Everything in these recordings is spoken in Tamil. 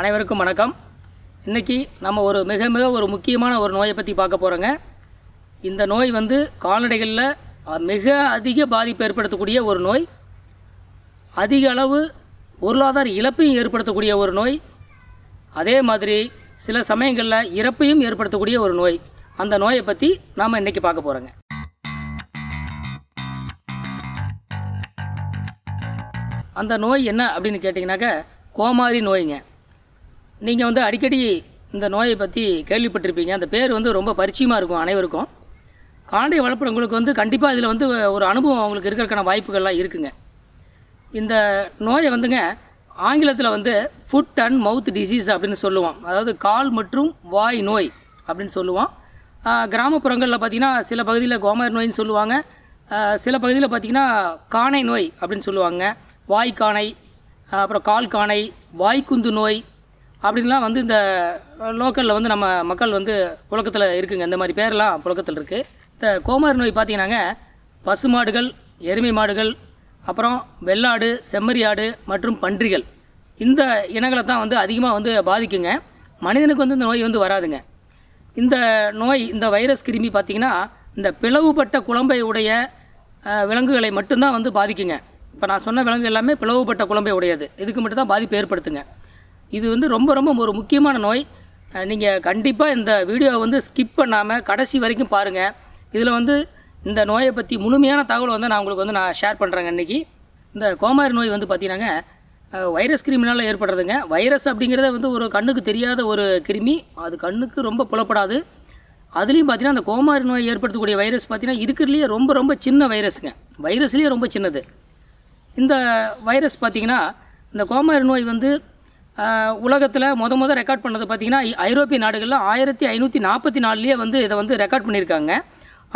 அனைவருக்கும் வணக்கம். இன்றைக்கி நம்ம ஒரு மிக மிக ஒரு முக்கியமான ஒரு நோயை பற்றி பார்க்க போகிறோங்க இந்த நோய் வந்து கால்நடைகளில் மிக அதிக பாதிப்பு ஏற்படுத்தக்கூடிய ஒரு நோய். அதிக அளவு பொருளாதார இழப்பையும் ஏற்படுத்தக்கூடிய ஒரு நோய். அதே மாதிரி சில சமயங்களில் இறப்பையும் ஏற்படுத்தக்கூடிய ஒரு நோய். அந்த நோயை பற்றி நாம் இன்றைக்கி பார்க்க போகிறோங்க அந்த நோய் என்ன அப்படின்னு கேட்டிங்கனாக்க கோமாரி நோய்ங்க. நீங்கள் வந்து அடிக்கடி இந்த நோயை பற்றி கேள்விப்பட்டிருப்பீங்க. அந்த பேர் வந்து ரொம்ப பரிச்சயமாக இருக்கும் அனைவருக்கும். காண்டை வளர்ப்புறவங்களுக்கு வந்து கண்டிப்பாக இதில் வந்து ஒரு அனுபவம் அவங்களுக்கு இருக்கிறதுக்கான வாய்ப்புகள்லாம் இருக்குங்க. இந்த நோயை வந்துங்க ஆங்கிலத்தில் வந்து ஃபுட் அண்ட் மவுத் டிசீஸ் அப்படின்னு சொல்லுவோம் அதாவது கால் மற்றும் வாய் நோய் அப்படின்னு சொல்லுவோம். கிராமப்புறங்களில் பார்த்தீங்கன்னா சில பகுதியில் கோமர் நோயின்னு சொல்லுவாங்க. சில பகுதியில் பார்த்தீங்கன்னா காணை நோய் அப்படின்னு சொல்லுவாங்க. வாய் ஆஹ் அப்புறம் கால் காணை வாய்க்குந்து நோய் அப்படின்லாம் வந்து இந்த லோக்கலில் வந்து நம்ம மக்கள் வந்து புழக்கத்தில் இருக்குங்க. இந்த மாதிரி பேரெல்லாம் புழக்கத்தில் இருக்குது இந்த கோமாரி நோய் பார்த்தீங்கன்னாங்க பசுமாடுகள் எருமை மாடுகள் அப்புறம் வெள்ளாடு செம்மறியாடு மற்றும் பன்றிகள். இந்த இனங்களை தான் வந்து அதிகமாக வந்து பாதிக்குங்க. மனிதனுக்கு வந்து இந்த நோய் வந்து வராதுங்க. இந்த நோய் இந்த வைரஸ் கிருமி பார்த்தீங்கன்னா இந்த பிளவுபட்ட குழம்பை உடைய விலங்குகளை மட்டும்தான் வந்து பாதிக்குங்க. இப்போ நான் சொன்ன விலங்கு எல்லாமே பிளவுபட்ட குழம்பை உடையது. இதுக்கு மட்டும் தான் பாதிப்பு ஏற்படுத்துங்க. இது வந்து ரொம்ப ரொம்ப ஒரு முக்கியமான நோய். நீங்கள் கண்டிப்பாக இந்த வீடியோவை வந்து ஸ்கிப் பண்ணாமல் கடைசி வரைக்கும் பாருங்கள் இதில் வந்து இந்த நோயை பற்றி முழுமையான தகவல் வந்து நான் உங்களுக்கு வந்து நான் ஷேர் பண்ணுறேங்க இன்றைக்கி இந்த கோமாரி நோய் வந்து பார்த்தீங்கன்னாங்க வைரஸ் கிருமினால் ஏற்படுறதுங்க. வைரஸ் அப்படிங்கிறத வந்து ஒரு கண்ணுக்கு தெரியாத ஒரு கிருமி. அது கண்ணுக்கு ரொம்ப புலப்படாது. அதுலேயும் பார்த்தீங்கன்னா அந்த கோமாரி நோய் ஏற்படுத்தக்கூடிய வைரஸ் பார்த்தீங்கன்னா இருக்கிறதுலேயே ரொம்ப ரொம்ப சின்ன வைரஸுங்க வைரஸ்லேயே ரொம்ப சின்னது. இந்த வைரஸ் பார்த்தீங்கன்னா இந்த கோமாரி நோய் வந்து உலகத்தில் முத முத ரெக்கார்ட் பண்ணது பார்த்தீங்கன்னா ஐரோப்பிய நாடுகளில் ஆயிரத்தி ஐநூற்றி நாற்பத்தி நாலுலேயே வந்து இதை வந்து ரெக்கார்ட் பண்ணியிருக்காங்க.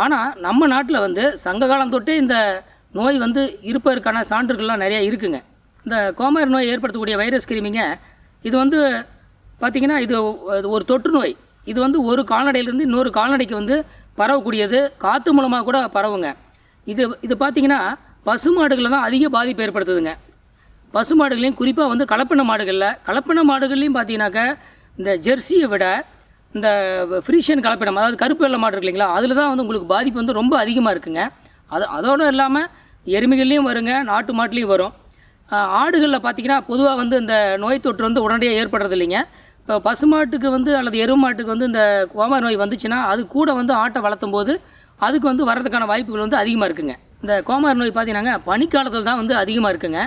ஆனால் நம்ம நாட்டில் வந்து சங்க காலம் தொட்டே இந்த நோய் வந்து இருப்பதற்கான சான்றுகள்லாம் நிறையா இருக்குங்க. இந்த கோமாரி நோய் ஏற்படுத்தக்கூடிய வைரஸ் கிருமிங்க இது வந்து பார்த்திங்கன்னா இது ஒரு தொற்று நோய். இது வந்து ஒரு கால்நடையிலேருந்து இன்னொரு கால்நடைக்கு வந்து பரவக்கூடியது. காற்று மூலமாக கூட பரவுங்க. இது இது பார்த்தீங்கன்னா பசுமாடுகளில் தான் அதிக பாதிப்பு ஏற்படுத்துதுங்க. பசுமாடுகளையும் குறிப்பாக வந்து கலப்பின மாடுகளில் கலப்பின மாடுகள்லையும் பார்த்தீங்கன்னாக்க இந்த ஜெர்சியை விட இந்த ஃப்ரீஷியன் கலப்பினம் அதாவது கருப்பு வெள்ளை மாடு இல்லைங்களா அதில் தான் வந்து உங்களுக்கு பாதிப்பு வந்து ரொம்ப அதிகமாக இருக்குங்க. அது அதோடு இல்லாமல் எருமைகள்லையும் வருங்க நாட்டு மாட்டுலேயும் வரும். ஆடுகளில் பார்த்தீங்கன்னா பொதுவாக வந்து இந்த நோய் தொற்று வந்து உடனடியாக ஏற்படுறது இல்லைங்க. இப்போ பசுமாட்டுக்கு வந்து அல்லது எருமை மாட்டுக்கு வந்து இந்த கோமாரி நோய் வந்துச்சுன்னா அது கூட வந்து ஆட்டை வளர்த்தும் போது அதுக்கு வந்து வர்றதுக்கான வாய்ப்புகள் வந்து அதிகமாக இருக்குங்க. இந்த கோமார் நோய் பார்த்தீங்கன்னாங்க பனிக்காலத்தில் தான் வந்து அதிகமாக இருக்குங்க.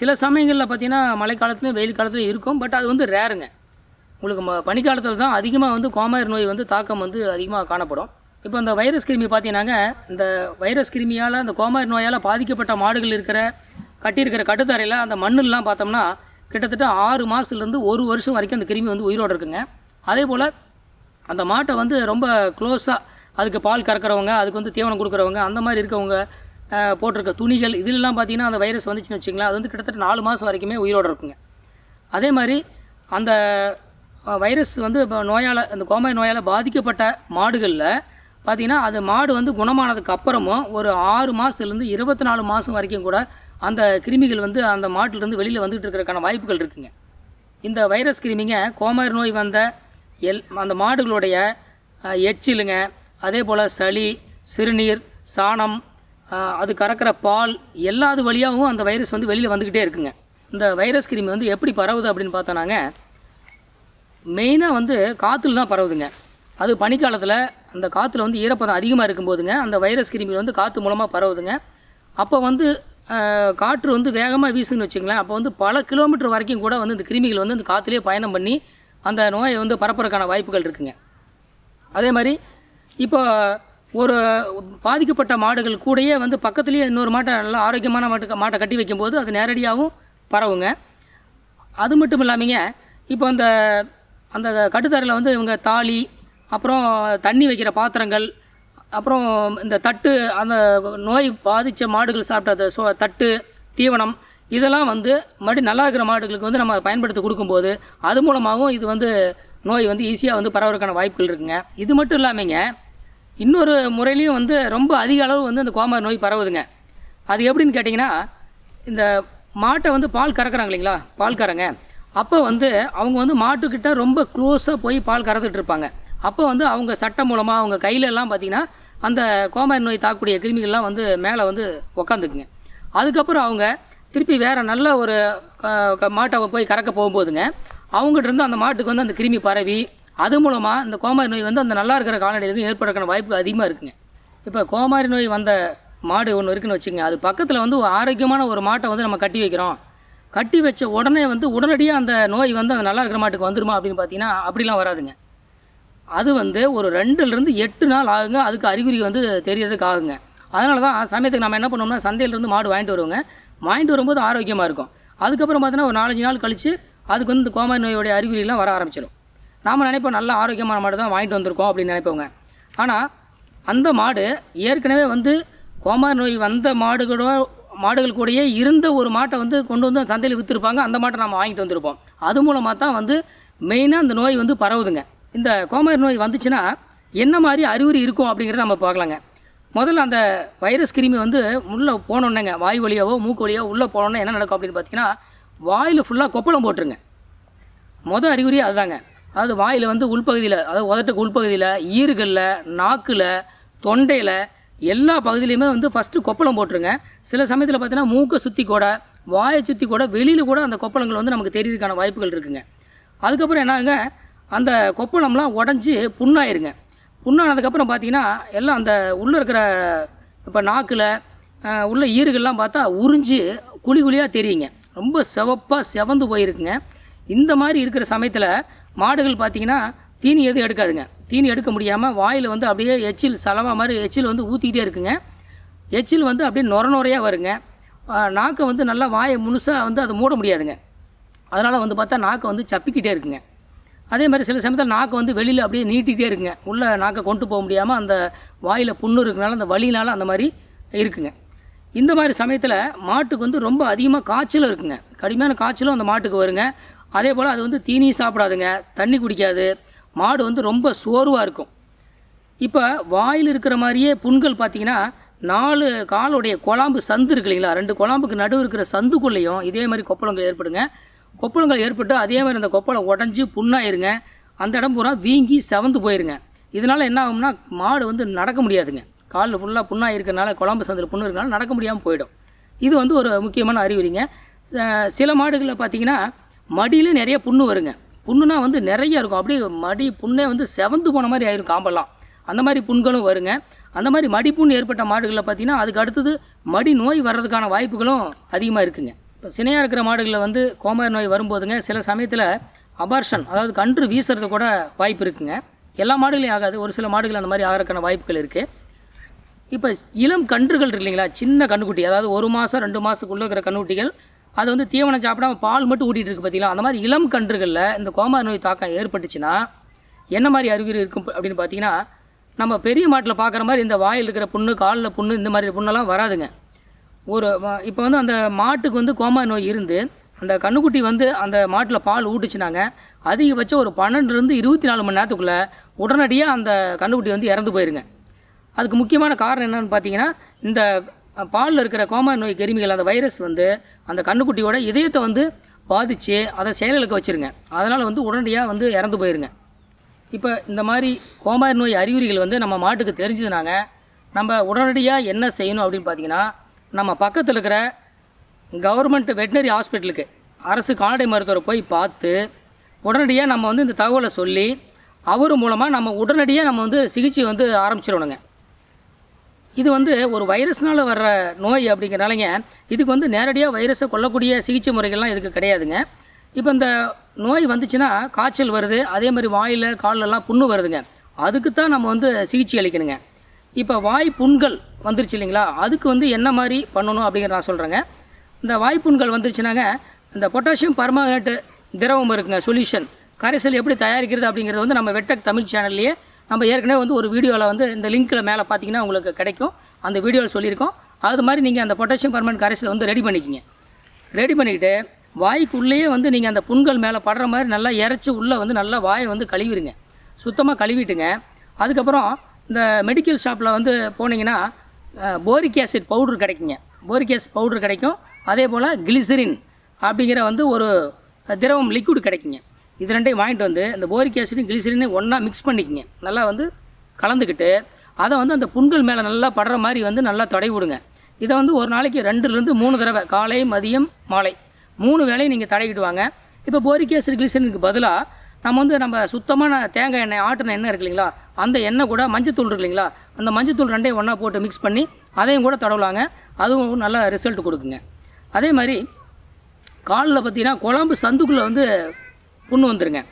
சில சமயங்களில் பார்த்தீங்கன்னா மழைக்காலத்துலையும் வெயில் காலத்துலையும் இருக்கும். பட் அது வந்து ரேருங்க உங்களுக்கு ம பனிக்காலத்தில் தான் அதிகமாக வந்து கோமாரி நோய் வந்து தாக்கம் வந்து அதிகமாக காணப்படும். இப்போ இந்த வைரஸ் கிருமி பார்த்தீங்கன்னாங்க இந்த வைரஸ் கிருமியால் அந்த கோமாரி நோயால் பாதிக்கப்பட்ட மாடுகள் இருக்கிற கட்டியிருக்கிற கட்டுத்தரையில் அந்த மண்ணெல்லாம் பார்த்தோம்னா கிட்டத்தட்ட ஆறு மாதத்துலேருந்து ஒரு வருஷம் வரைக்கும் அந்த கிருமி வந்து உயிரோடு இருக்குங்க. அதே போல் அந்த மாட்டை வந்து ரொம்ப க்ளோஸாக அதுக்கு பால் கறக்கிறவங்க அதுக்கு வந்து தீவனம் கொடுக்குறவங்க அந்த மாதிரி இருக்கவங்க போட்டிருக்க துணிகள் இதிலெல்லாம் பார்த்தீங்கன்னா அந்த வைரஸ் வந்துச்சுன்னு வச்சுங்களேன் அது வந்து கிட்டத்தட்ட நாலு மாதம் வரைக்குமே உயிரோடு இருக்குங்க. அதே மாதிரி அந்த வைரஸ் வந்து இப்போ நோயால் அந்த கோமாரி நோயால் பாதிக்கப்பட்ட மாடுகளில் பார்த்தீங்கன்னா அது மாடு வந்து குணமானதுக்கு அப்புறமும் ஒரு ஆறு மாதத்துலேருந்து இருபத்தி நாலு மாதம் வரைக்கும் கூட அந்த கிருமிகள் வந்து அந்த மாட்டிலேருந்து வெளியில் வந்துட்டு இருக்கிறக்கான வாய்ப்புகள் இருக்குங்க. இந்த வைரஸ் கிருமிங்க கோமாரி நோய் வந்த எல் அந்த மாடுகளுடைய எச்சிலுங்க அதே போல் சளி சிறுநீர் சாணம் அது கறக்கிற பால் எல்லாது வழியாகவும் அந்த வைரஸ் வந்து வெளியில் வந்துக்கிட்டே இருக்குங்க. இந்த வைரஸ் கிருமி வந்து எப்படி பரவுது அப்படின்னு பார்த்தோன்னாங்க மெயினாக வந்து காற்றுல தான் பரவுதுங்க. அது பனிக்காலத்தில் அந்த காற்றுல வந்து ஈரப்பதம் அதிகமாக இருக்கும்போதுங்க அந்த வைரஸ் கிருமி வந்து காற்று மூலமாக பரவுதுங்க. அப்போ வந்து காற்று வந்து வேகமாக வீசுன்னு வச்சுங்களேன் அப்போ வந்து பல கிலோமீட்டர் வரைக்கும் கூட வந்து இந்த கிருமிகள் வந்து இந்த காற்றுலேயே பயணம் பண்ணி அந்த நோயை வந்து பரப்புறதுக்கான வாய்ப்புகள் இருக்குங்க. அதே மாதிரி இப்போ ஒரு பாதிக்கப்பட்ட மாடுகள் கூடயே வந்து பக்கத்துலேயே இன்னொரு மாட்டை நல்லா ஆரோக்கியமான மாட்டு மாட்டை கட்டி வைக்கும்போது அது நேரடியாகவும் பரவுங்க. அது மட்டும் இல்லாமங்க இப்போ அந்த அந்த கட்டுத்தரையில் வந்து இவங்க தாலி அப்புறம் தண்ணி வைக்கிற பாத்திரங்கள் அப்புறம் இந்த தட்டு அந்த நோய் பாதித்த மாடுகள் சாப்பிட்ட அந்த சோ தட்டு தீவனம் இதெல்லாம் வந்து மறுபடியும் நல்லா இருக்கிற மாடுகளுக்கு வந்து நம்ம பயன்படுத்தி கொடுக்கும்போது அது மூலமாகவும் இது வந்து நோய் வந்து ஈஸியாக வந்து பரவறதுக்கான வாய்ப்புகள் இருக்குங்க. இது மட்டும் இல்லாமங்க இன்னொரு முறையிலையும் வந்து ரொம்ப அதிக அளவு வந்து அந்த கோமாரி நோய் பரவுதுங்க. அது எப்படின்னு கேட்டிங்கன்னா இந்த மாட்டை வந்து பால் கறக்குறாங்க இல்லைங்களா? பால் கறங்க. அப்போ வந்து அவங்க வந்து மாட்டுக்கிட்ட ரொம்ப க்ளோஸாக போய் பால் கறந்துட்டு இருப்பாங்க. அப்போ வந்து அவங்க சட்டம் மூலமாக அவங்க கையிலெல்லாம் பார்த்திங்கன்னா பார்த்தீங்கன்னா அந்த கோமாரி நோய் தாக்கக்கூடிய கிருமிகள்லாம் வந்து மேலே வந்து உக்காந்துக்குங்க. அதுக்கப்புறம் அவங்க திருப்பி வேறு நல்ல ஒரு மாட்டை போய் கறக்க போகும்போதுங்க அவங்ககிட்ட இருந்து அந்த மாட்டுக்கு வந்து அந்த கிருமி பரவி அது மூலமாக இந்த கோமாரி நோய் வந்து அந்த நல்லா இருக்கிற கால்நடைகளுக்கு ஏற்படுறக்கான வாய்ப்பு அதிகமாக இருக்குங்க. இப்போ கோமாரி நோய் வந்த மாடு ஒன்று இருக்குன்னு வச்சுங்க அது பக்கத்தில் வந்து ஒரு ஆரோக்கியமான ஒரு மாட்டை வந்து நம்ம கட்டி வைக்கிறோம். கட்டி வச்ச உடனே வந்து உடனடியாக அந்த நோய் வந்து அந்த நல்லா இருக்கிற மாட்டுக்கு வந்துருமா அப்படின்னு பார்த்தீங்கன்னா அப்படிலாம் வராதுங்க. அது வந்து ஒரு ரெண்டுலேருந்து எட்டு நாள் ஆகுங்க. அதுக்கு அறிகுறி வந்து தெரியறதுக்கு ஆகுங்க. அதனால தான் சமயத்துக்கு நம்ம என்ன பண்ணோம்னா சந்தையிலேருந்து மாடு வாங்கிட்டு வருவோங்க. வாங்கிட்டு வரும்போது ஆரோக்கியமாக இருக்கும். அதுக்கப்புறம் பார்த்தீங்கன்னா ஒரு நாலஞ்சு நாள் கழித்து அதுக்கு வந்து இந்த கோமாரி நோயோடைய அறிகுறிலாம் வர ஆரம்பிச்சிடும் நாம் நினைப்போம் நல்ல ஆரோக்கியமான மாடு தான் வாங்கிட்டு வந்திருக்கோம் அப்படின்னு நினைப்போங்க. ஆனால் அந்த மாடு ஏற்கனவே வந்து கோமாரி நோய் வந்த மாடுகளோ மாடுகள் கூடயே இருந்த ஒரு மாட்டை வந்து கொண்டு வந்து சந்தையில் விற்றுருப்பாங்க அந்த மாட்டை நம்ம வாங்கிட்டு வந்திருப்போம். அது மூலமாக தான் வந்து மெயினாக அந்த நோய் வந்து பரவுதுங்க. இந்த கோமாரி நோய் வந்துச்சுன்னா என்ன மாதிரி அறிகுறி இருக்கும் அப்படிங்கிறத நம்ம பார்க்கலாங்க. முதல்ல அந்த வைரஸ் கிருமி வந்து உள்ளே போனோன்னேங்க. வாய் வழியாவோ மூக்கு வழியாவோ உள்ளே போனோன்னே என்ன நடக்கும் அப்படின்னு பார்த்தீங்கன்னா வாயில் ஃபுல்லாக கொப்பளம் போட்டுருங்க. மொதல் அறிகுறி அதுதாங்க. அதாவது வாயில் வந்து உள்பகுதியில் அதாவது உதட்டுக்கு உள்பகுதியில் ஈறுகளில் நாக்கில் தொண்டையில் எல்லா பகுதியிலையுமே வந்து ஃபஸ்ட்டு கொப்பளம் போட்டுருங்க. சில சமயத்தில் பார்த்தீங்கன்னா மூக்கை சுற்றி கூட வாயை சுற்றி கூட வெளியில் கூட அந்த கொப்பளங்கள் வந்து நமக்கு தெரியறதுக்கான வாய்ப்புகள் இருக்குங்க. அதுக்கப்புறம் என்னாங்க அந்த கொப்பளம்லாம் உடஞ்சி புண்ணாயிருங்க. புண்ணானதுக்கப்புறம் பார்த்தீங்கன்னா எல்லாம் அந்த உள்ளே இருக்கிற இப்போ நாக்கில் உள்ள ஈறுகள்லாம் பார்த்தா உறிஞ்சு குழி குழியாக தெரியுங்க. ரொம்ப சிவப்பாக செவந்து போயிருக்குங்க. இந்த மாதிரி இருக்கிற சமயத்தில் மாடுகள் பார்த்தீங்கன்னா தீனி எதுவும் எடுக்காதுங்க. தீனி எடுக்க முடியாமல் வாயில் வந்து அப்படியே எச்சில் சலவா மாதிரி எச்சில் வந்து ஊற்றிக்கிட்டே இருக்குங்க. எச்சில் வந்து அப்படியே நொர நொறையாக வருங்க. நாக்கை வந்து நல்லா வாயை முழுசாக வந்து அதை மூட முடியாதுங்க. அதனால் வந்து பார்த்தா நாக்கை வந்து சப்பிக்கிட்டே இருக்குங்க. அதே மாதிரி சில சமயத்தில் நாக்கு வந்து வெளியில் அப்படியே நீட்டிகிட்டே இருக்குங்க. உள்ளே நாக்கை கொண்டு போக முடியாமல் அந்த வாயில் புண்ணு இருக்கனால அந்த வலினால அந்த மாதிரி இருக்குங்க. இந்த மாதிரி சமயத்தில் மாட்டுக்கு வந்து ரொம்ப அதிகமாக காய்ச்சலும் இருக்குங்க. கடுமையான காய்ச்சலும் அந்த மாட்டுக்கு வருங்க. அதே போல் அது வந்து தீனி சாப்பிடாதுங்க தண்ணி குடிக்காது. மாடு வந்து ரொம்ப சோர்வாக இருக்கும். இப்போ வாயில் இருக்கிற மாதிரியே புண்கள் பார்த்தீங்கன்னா நாலு காலுடைய குழாம்பு சந்து இருக்கு இல்லைங்களா? ரெண்டு குழாம்புக்கு நடுவு இருக்கிற சந்துக்குள்ளேயும் இதே மாதிரி கொப்பளங்கள் ஏற்படுங்க. கொப்பளங்கள் ஏற்பட்டு அதே மாதிரி அந்த கொப்பளம் உடஞ்சி புண்ணாயிருங்க. அந்த இடம் பூரா வீங்கி செவந்து போயிருங்க. இதனால் என்ன ஆகும்னா மாடு வந்து நடக்க முடியாதுங்க. காலில் ஃபுல்லாக புண்ணாக இருக்கிறனால குழம்பு சந்தில் புண்ணு இருக்கனால நடக்க முடியாமல் போயிடும். இது வந்து ஒரு முக்கியமான அறிகுறிங்க. ச- சில மாடுகளில் பார்த்தீங்கன்னா மடியில் நிறைய புண்ணு வருங்க. புண்ணுனா வந்து நிறைய இருக்கும். அப்படியே மடி புண்ணே வந்து செவந்து போன மாதிரி ஆயிரும் காம்பெல்லாம். அந்த மாதிரி புண்களும் வருங்க. அந்த மாதிரி மடி புண் ஏற்பட்ட மாடுகளில் பார்த்தீங்கன்னா அதுக்கு அடுத்தது மடி நோய் வர்றதுக்கான வாய்ப்புகளும் அதிகமாக இருக்குங்க. இப்போ சினையாக இருக்கிற மாடுகளில் வந்து கோமாரி நோய் வரும்போதுங்க சில சமயத்தில் அபார்ஷன் அதாவது கன்று வீசுறது கூட வாய்ப்பு இருக்குங்க. எல்லா மாடுகளையும் ஆகாது. ஒரு சில மாடுகள் அந்த மாதிரி ஆகிறதுக்கான வாய்ப்புகள் இருக்குது இப்போ இளம் கன்றுகள் இருக்கு இல்லைங்களா? சின்ன கன்றுக்குட்டி அதாவது ஒரு மாதம் ரெண்டு மாதத்துக்குள்ளே இருக்கிற கன்றுக்குட்டிகள் அது வந்து தீவனம் சாப்பிடாம பால் மட்டும் ஊட்டிகிட்டு இருக்கு பார்த்தீங்களா அந்த மாதிரி இளம் கன்றுகளில் இந்த கோமாரி நோய் தாக்கம் ஏற்பட்டுச்சுன்னா என்ன மாதிரி அறிகுறி இருக்கும் அப்படின்னு பார்த்தீங்கன்னா நம்ம பெரிய மாட்டில் பார்க்குற மாதிரி இந்த வாயில் இருக்கிற புண்ணு காலில் புண்ணு இந்த மாதிரி புண்ணெல்லாம் வராதுங்க. ஒரு இப்போ வந்து அந்த மாட்டுக்கு வந்து கோமார் நோய் இருந்து அந்த கண்ணுக்குட்டி வந்து அந்த மாட்டில் பால் ஊட்டுச்சுனாங்க. அதிகபட்சம் ஒரு பன்னெண்டுலேருந்து இருபத்தி நாலு மணி நேரத்துக்குள்ளே உடனடியாக அந்த கண்ணுக்குட்டி வந்து இறந்து போயிருங்க. அதுக்கு முக்கியமான காரணம் என்னென்னு பார்த்தீங்கன்னா இந்த பாலில் இருக்கிற கோமாரி நோய் கிருமிகள் அந்த வைரஸ் வந்து அந்த கண்ணுக்குட்டியோட இதயத்தை வந்து பாதித்து அதை செயலிழக்க வச்சிருங்க. அதனால் வந்து உடனடியாக வந்து இறந்து போயிருங்க. இப்போ இந்த மாதிரி கோமாரி நோய் அறிகுறிகள் வந்து நம்ம மாட்டுக்கு தெரிஞ்சதுனாங்க நம்ம உடனடியாக என்ன செய்யணும் அப்படின்னு பார்த்தீங்கன்னா நம்ம பக்கத்தில் இருக்கிற கவர்மெண்ட் வெட்டினரி ஹாஸ்பிட்டலுக்கு அரசு கால்நடை மருத்துவரை போய் பார்த்து உடனடியாக நம்ம வந்து இந்த தகவலை சொல்லி அவர் மூலமாக நம்ம உடனடியாக நம்ம வந்து சிகிச்சை வந்து ஆரம்பிச்சிடணுங்க. இது வந்து ஒரு வைரஸ்னால் வர்ற நோய் அப்படிங்கிறனாலங்க இதுக்கு வந்து நேரடியாக வைரஸை கொல்லக்கூடிய சிகிச்சை முறைகள்லாம் இதுக்கு கிடையாதுங்க. இப்போ இந்த நோய் வந்துச்சுன்னா காய்ச்சல் வருது அதே மாதிரி வாயில் கால்லெல்லாம் புண்ணு வருதுங்க. அதுக்கு தான் நம்ம வந்து சிகிச்சை அளிக்கணுங்க. இப்போ வாய் புண்கள் வந்துருச்சு இல்லைங்களா அதுக்கு வந்து என்ன மாதிரி பண்ணணும் அப்படிங்கிற நான் சொல்கிறேங்க இந்த வாய்ப்புண்கள் வந்துருச்சுனாங்க இந்த பொட்டாசியம் பர்மாங்கனேட்டு திரவம் இருக்குங்க சொல்யூஷன் கரைசல் எப்படி தயாரிக்கிறது அப்படிங்கிறது வந்து நம்ம வெட்டக் தமிழ் சேனல்லையே நம்ம ஏற்கனவே வந்து ஒரு வீடியோவில் வந்து இந்த லிங்க்கில் மேலே பார்த்தீங்கன்னா உங்களுக்கு கிடைக்கும். அந்த வீடியோவில் சொல்லியிருக்கோம். அது மாதிரி நீங்கள் அந்த பொட்டாசியம் பர்மனன்ட் கரைசலை வந்து ரெடி பண்ணிக்கிங்க. ரெடி பண்ணிக்கிட்டு வாய்க்குள்ளேயே வந்து நீங்கள் அந்த புண்கள் மேலே படுற மாதிரி நல்லா இறச்சி உள்ளே வந்து நல்லா வாயை வந்து கழுவிடுங்க. சுத்தமாக கழுவிட்டுங்க. அதுக்கப்புறம் இந்த மெடிக்கல் ஷாப்பில் வந்து போனீங்கன்னா போரிக் ஆசிட் பவுடர் கிடைக்குங்க. போரிக் ஆசிட் பவுடர் கிடைக்கும். அதே போல் கிளிசரின் அப்படிங்கிற வந்து ஒரு திரவம் லிக்விட் கிடைக்குங்க. இது ரெண்டையும் வாங்கிட்டு வந்து இந்த போரிக் ஆசிடும் கிளிசரினையும் ஒன்றா மிக்ஸ் பண்ணிக்கங்க. நல்லா வந்து கலந்துக்கிட்டு அதை வந்து அந்த புண்கள் மேலே நல்லா படுற மாதிரி வந்து நல்லா தடவி விடுங்க. இதை வந்து ஒரு நாளைக்கு ரெண்டுலேருந்து மூணு தடவை காலை மதியம் மாலை. மூணு வேளையும் நீங்கள் தடவிட்டு வாங்க. இப்போ போரிக் ஆசிட் கிளிசரினுக்கு பதிலாக நம்ம வந்து நம்ம சுத்தமான தேங்காய் எண்ணெய் ஆட்டின எண்ணெய் இருக்கு இல்லைங்களா? அந்த எண்ணெய் கூட மஞ்சத்தூள் இருக்கு இல்லைங்களா? அந்த மஞ்சத்தூள் ரெண்டையும் ஒன்றா போட்டு மிக்ஸ் பண்ணி அதையும் கூட தடவலாங்க. அதுவும் நல்ல ரிசல்ட் கொடுக்குங்க. அதே மாதிரி காலில் பார்த்தீங்கன்னா குழம்பு சந்துக்குள்ளே வந்து புண்ணு வந்துருங்க.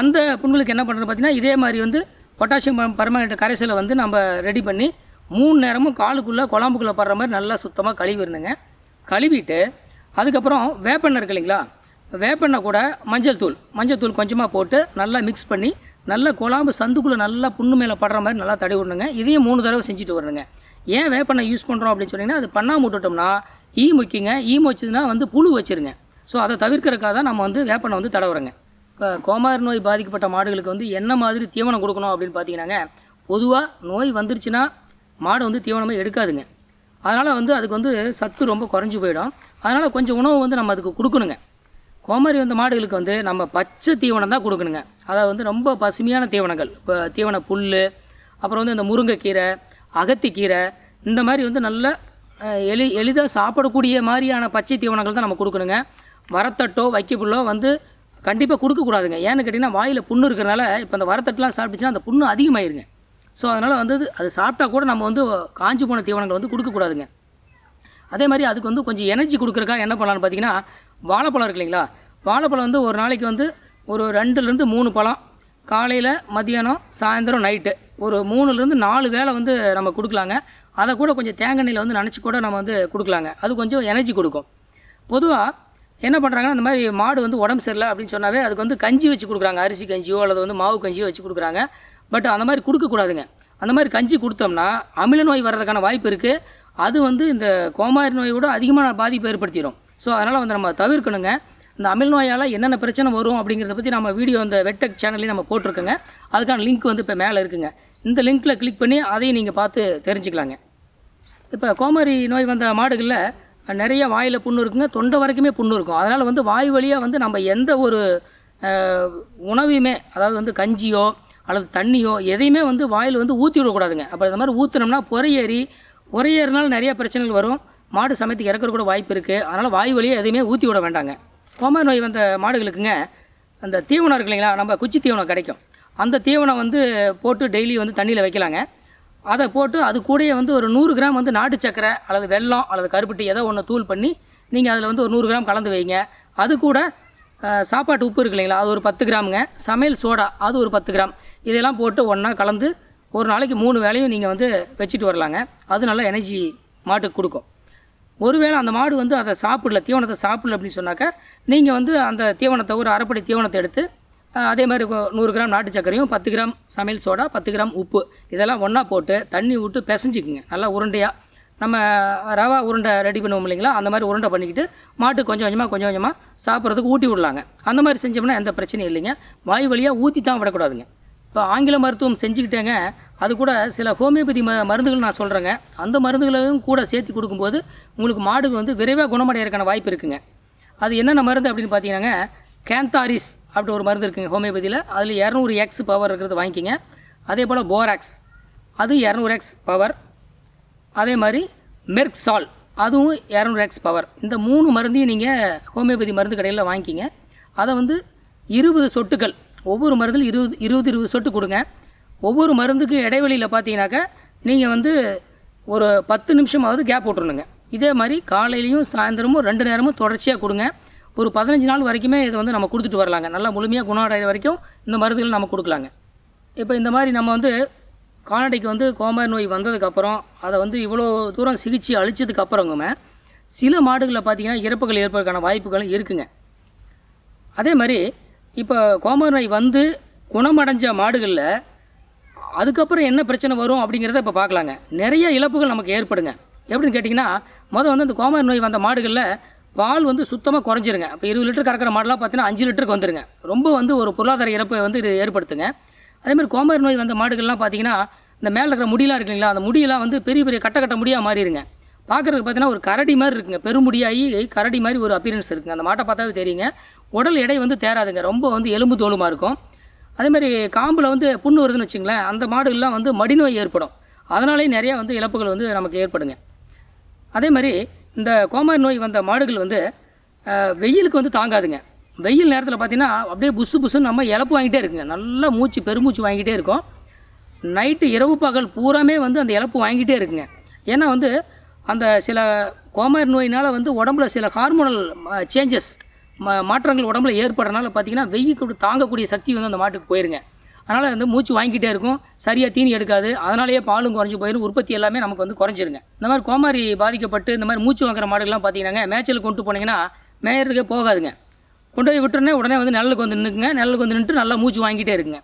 அந்த புண்ணுகளுக்கு என்ன பண்ணுறது பார்த்தீங்கன்னா இதே மாதிரி வந்து பொட்டாசியம் பர்மனெண்ட் கரைசலை வந்து நம்ம ரெடி பண்ணி மூணு நேரமும் காலுக்குள்ளே குழம்புக்குள்ளே படுற மாதிரி நல்லா சுத்தமாக கழுவிடணுங்க. கழுவிட்டு அதுக்கப்புறம் வேப்பெண்ணெய் இருக்கு இல்லைங்களா? வேப்பெண்ணெய் கூட மஞ்சள் தூள் மஞ்சள் தூள் கொஞ்சமாக போட்டு நல்லா மிக்ஸ் பண்ணி நல்லா குழம்பு சந்துக்குள்ளே நல்லா புண்ணு மேலே படுற மாதிரி நல்லா தடவி விடணுங்க. இதையும் மூணு தடவை செஞ்சுட்டு வரணுங்க. ஏன் வேப்பெண்ணெய் யூஸ் பண்ணுறோம் அப்படின்னு சொன்னீங்கன்னா அது பண்ணாமல் விட்டுட்டோம்னா ஈ முக்கிங்க ஈ மொச்சுதுன்னா வந்து புழு வச்சிருங்க. ஸோ அதை தவிர்க்கிறக்காக தான் நம்ம வந்து வேப்பெண்ணெய் வந்து தடவுறேங்க. கோமாரி நோய் பாதிக்கப்பட்ட மாடுகளுக்கு வந்து என்ன மாதிரி தீவனம் கொடுக்கணும் அப்படின்னு பார்த்தீங்கன்னாங்க பொதுவாக நோய் வந்துருச்சுன்னா மாடு வந்து தீவனமே எடுக்காதுங்க. அதனால் வந்து அதுக்கு வந்து சத்து ரொம்ப குறைஞ்சி போயிடும். அதனால் கொஞ்சம் உணவு வந்து நம்ம அதுக்கு கொடுக்கணுங்க. கோமாரி வந்த மாடுகளுக்கு வந்து நம்ம பச்சை தீவனம் தான் கொடுக்கணுங்க. அதாவது வந்து ரொம்ப பசுமையான தீவனங்கள். இப்போ தீவன புல் அப்புறம் வந்து இந்த முருங்கைக்கீரை அகத்திக்கீரை இந்த மாதிரி வந்து நல்ல எளி எளிதாக சாப்பிடக்கூடிய மாதிரியான பச்சை தீவனங்கள் தான் நம்ம கொடுக்கணுங்க. வரத்தட்டோ வைக்கப்புல்லோ வந்து கண்டிப்பாக கொடுக்கக்கூடாதுங்க ஏன்னு கேட்டிங்கன்னா வாயில் புண்ணு இருக்கிறனால இப்போ அந்த வரத்தட்டெலாம் சாப்பிட்டுச்சுன்னா அந்த புண்ணு அதிகமாயிருங்க. ஸோ அதனால் வந்து அது- சாப்பிட்டா கூட நம்ம வந்து காஞ்சி போன தீவனங்கள் வந்து கொடுக்கக்கூடாதுங்க அதே மாதிரி அதுக்கு வந்து கொஞ்சம் எனர்ஜி கொடுக்குறக்கா என்ன பண்ணலான்னு பார்த்தீங்கன்னா வாழைப்பழம் இருக்கு இல்லைங்களா? வாழைப்பழம் வந்து ஒரு நாளைக்கு வந்து ஒரு ரெண்டுலேருந்து மூணு பழம். காலையில் மதியானம் சாயந்தரம் நைட்டு ஒரு மூணுலேருந்து நாலு வேளை வந்து நம்ம கொடுக்கலாங்க. அதை கூட கொஞ்சம் தேங்காய் எண்ணெயில் வந்து நினச்சி கூட நம்ம வந்து கொடுக்கலாங்க. அது கொஞ்சம் எனர்ஜி கொடுக்கும். பொதுவாக என்ன பண்ணுறாங்கன்னா அந்த மாதிரி மாடு வந்து உடம்பு சரியில்லை அப்படின்னு சொன்னாவே அதுக்கு வந்து கஞ்சி வச்சு கொடுக்குறாங்க. அரிசி கஞ்சியோ அல்லது வந்து மாவு கஞ்சியோ வச்சு கொடுக்குறாங்க. பட் அந்த மாதிரி கொடுக்கக்கூடாதுங்க அந்த மாதிரி கஞ்சி கொடுத்தோம்னா அமில நோய் வர்றதுக்கான வாய்ப்பு இருக்குது அது வந்து இந்த கோமாரி நோயோட அதிகமான பாதிப்பை ஏற்படுத்திடும். ஸோ அதனால் வந்து நம்ம தவிர்க்கணுங்க. இந்த அமில் நோயால் என்னென்ன பிரச்சனை வரும் அப்படிங்கிறத பற்றி நம்ம வீடியோ இந்த வெட்டக் சேனல்லையும் நம்ம போட்டிருக்கோங்க. அதுக்கான லிங்க் வந்து இப்போ மேலே இருக்குங்க. இந்த லிங்க்கில் கிளிக் பண்ணி அதையும் நீங்கள் பார்த்து தெரிஞ்சுக்கலாங்க. இப்போ கோமாரி நோய் வந்த மாடுகளில் நிறைய வாயில் புண்ணு இருக்குங்க தொண்டை வரைக்குமே புண்ணு இருக்கும். அதனால் வந்து வாய் வழியாக வந்து நம்ம எந்த ஒரு உணவையுமே அதாவது வந்து கஞ்சியோ அல்லது தண்ணியோ எதையுமே வந்து வாயில் வந்து ஊற்றி விடக்கூடாதுங்க அப்போ இந்த மாதிரி ஊற்றினோம்னா பொறையேறி பொறையேறினாலும் நிறைய பிரச்சனைகள் வரும். மாடு சமயத்துக்கு இறக்குற கூட வாய்ப்பு இருக்குது அதனால் வாய் வழியாக எதையுமே ஊற்றி விட வேண்டாங்க. கோமா நோய் வந்த மாடுகளுக்குங்க அந்த தீவனம் இருக்கு இல்லைங்களா நம்ம குச்சி தீவனம் கிடைக்கும். அந்த தீவனம் வந்து போட்டு டெய்லி வந்து தண்ணியில் வைக்கலாங்க. அதை போட்டு அது கூடயே வந்து ஒரு நூறு கிராம் வந்து நாட்டு சக்கரை அல்லது வெல்லம் அல்லது கருப்பட்டி ஏதோ ஒன்று தூள் பண்ணி நீங்கள் அதில் வந்து ஒரு நூறு கிராம் கலந்து வைங்க. அது கூட சாப்பாட்டு உப்பு இருக்கு இல்லைங்களா அது ஒரு பத்து கிராமுங்க. சமையல் சோடா அது ஒரு பத்து கிராம். இதெல்லாம் போட்டு ஒன்றா கலந்து ஒரு நாளைக்கு மூணு வேளையும் நீங்கள் வந்து வச்சுட்டு வரலாங்க. அது நல்லா எனர்ஜி மாட்டுக்கு கொடுக்கும். ஒருவேளை அந்த மாடு வந்து அதை சாப்பிடல தீவனத்தை சாப்பிடல அப்படின்னு சொன்னாக்கா நீங்கள் வந்து அந்த தீவனத்தை ஒரு அரைப்படி தீவனத்தை எடுத்து அதே மாதிரி நூறு கிராம் நாட்டு சர்க்கரையும் பத்து கிராம் சமையல் சோடா பத்து கிராம் உப்பு. இதெல்லாம் ஒன்றா போட்டு தண்ணி விட்டு பிசைஞ்சிக்குங்க. நல்லா உருண்டையாக நம்ம ரவா உருண்டை ரெடி பண்ணுவோம் இல்லைங்களா? அந்த மாதிரி உருண்டை பண்ணிக்கிட்டு மாட்டு கொஞ்சம் கொஞ்சமாக கொஞ்சம் கொஞ்சமாக சாப்பிட்றதுக்கு ஊட்டி விடலாங்க. அந்த மாதிரி செஞ்சோம்னா எந்த பிரச்சனையும் இல்லைங்க. வாய் வழியாக ஊற்றி தான் விடக்கூடாதுங்க. இப்போ ஆங்கில மருத்துவம் செஞ்சுக்கிட்டேங்க. அது கூட சில ஹோமியோபதி ம மருந்துகள் நான் சொல்கிறேங்க அந்த மருந்துகளையும் கூட சேர்த்து கொடுக்கும்போது உங்களுக்கு மாடுக்கு வந்து விரைவாக குணமடைகிறதுக்கான வாய்ப்பு இருக்குங்க. அது என்னென்ன மருந்து அப்படின்னு பார்த்தீங்கன்னாங்க கேந்தாரிஸ் அப்படி ஒரு மருந்து இருக்குங்க ஹோமியோபதியில் அதில் இரநூறு எக்ஸ் பவர் இருக்கிறது வாங்கிக்கிங்க. அதே போல் போராக்ஸ் அது இரநூறு எக்ஸ் பவர் அதே மாதிரி மெர்க் சால் அதுவும் இரநூறு எக்ஸ் பவர் இந்த மூணு மருந்தையும் நீங்கள் ஹோமியோபதி மருந்து கடையில் வாங்கிக்கிங்க. அதை வந்து இருபது சொட்டுகள் ஒவ்வொரு மருந்தில் இருபது இருபது இருபது சொட்டு கொடுங்க. ஒவ்வொரு மருந்துக்கு இடைவெளியில் பார்த்தீங்கன்னாக்கா நீங்கள் வந்து ஒரு பத்து நிமிஷமாவது கேப் விட்றணுங்க இதே மாதிரி காலையிலையும் சாயந்தரமும் ரெண்டு நேரமும் தொடர்ச்சியாக கொடுங்க. ஒரு பதினஞ்சு நாள் வரைக்குமே இதை வந்து நம்ம கொடுத்துட்டு வரலாங்க. நல்லா முழுமையாக குணம் அடைகிற வரைக்கும் இந்த மருந்துகள் நம்ம கொடுக்கலாங்க. இப்போ இந்த மாதிரி நம்ம வந்து கால்நடைக்கு வந்து கோமாரி நோய் வந்ததுக்கப்புறம் அதை வந்து இவ்வளோ தூரம் சிகிச்சை அழிச்சதுக்கப்புறங்குமே சில மாடுகளில் பார்த்தீங்கன்னா இறப்புகள் ஏற்பதற்கான வாய்ப்புகளும் இருக்குங்க. அதே மாதிரி இப்போ கோமாரி நோய் வந்து குணமடைஞ்ச மாடுகளில் அதுக்கப்புறம் என்ன பிரச்சனை வரும் அப்படிங்கிறத இப்போ பார்க்கலாங்க. நிறைய இழப்புகள் நமக்கு ஏற்படுங்க. எப்படின்னு கேட்டிங்கன்னா முதல் வந்து அந்த கோமாரி நோய் வந்த மாடுகளில் பால் வந்து சுத்தமாக குறைஞ்சிருங்க. இப்போ இருபது லிட்டர் கறக்கிற மாடெலாம் பார்த்தீங்கன்னா அஞ்சு லிட்டருக்கு வந்துருங்க. ரொம்ப வந்து ஒரு பொருளாதார இறப்பை வந்து இது ஏற்படுத்துங்க. அதே மாதிரி கோமாரி நோய் வந்த மாடுகள்லாம் பார்த்தீங்கன்னா இந்த மேலே இருக்கிற முடியெல்லாம் இருக்கு இல்லைங்களா அந்த முடியெல்லாம் வந்து பெரிய பெரிய கட்ட கட்ட முடியாக மாறிடுங்க பார்க்குறதுக்கு பார்த்தீங்கன்னா ஒரு கரடி மாதிரி இருக்குங்க. பெருமுடியாகி கரடி மாதிரி ஒரு அப்பியரன்ஸ் இருக்குங்க. அந்த மாட்டை பார்த்தாவே தெரியுங்க. உடல் எடை வந்து தேராதுங்க ரொம்ப வந்து எலும்பு தோலுமாக இருக்கும். அதே மாதிரி காம்பில் வந்து புண்ணு வருதுன்னு வச்சுங்களேன் அந்த மாடுகள்லாம் வந்து மடிநோய் ஏற்படும். அதனாலேயே நிறையா வந்து இழப்புகள் வந்து நமக்கு ஏற்படுங்க. அதே மாதிரி இந்த கோமாரி நோய் வந்த மாடுகள் வந்து வெயிலுக்கு வந்து தாங்காதுங்க. வெயில் நேரத்தில் பார்த்தீங்கன்னா அப்படியே புசு புசுன்னு நம்ம இழப்பு வாங்கிட்டே இருக்குங்க. நல்லா மூச்சு பெருமூச்சு வாங்கிட்டே இருக்கும். நைட்டு இரவு பகல் பூராமே வந்து அந்த இழப்பு வாங்கிட்டே இருக்குங்க. ஏன்னா வந்து அந்த சில கோமாரி நோயினால் வந்து உடம்புல சில ஹார்மோனல் சேஞ்சஸ் மாற்றங்கள் உடம்புல ஏற்படுறதுனால பார்த்தீங்கன்னா வெயிலுக்கு தாங்கக்கூடிய சக்தி வந்து அந்த மாட்டுக்கு போயிருங்க. அதனால் வந்து மூச்சு வாங்கிக்கிட்டே இருக்கும். சரியாக தீனி எடுக்காது. அதனாலேயே பாலும் குறைஞ்சி போயிடும் உற்பத்தி எல்லாமே நமக்கு வந்து குறைஞ்சிருங்க. இந்த மாதிரி கோமாரி பாதிக்கப்பட்டு இந்த மாதிரி மூச்சு வாங்குற மாடுகள்லாம் பார்த்தீங்கன்னா மேய்ச்சலுக்கு கொண்டு போனீங்கன்னா மேயறதுக்கே போகாதுங்க. கொண்டு போய் விட்டுறனே உடனே வந்து நெல்லுக்கு வந்து நின்றுக்குங்க நெல்லுக்கு வந்து நின்றுட்டு நல்லா மூச்சு வாங்கிட்டே இருக்குங்க.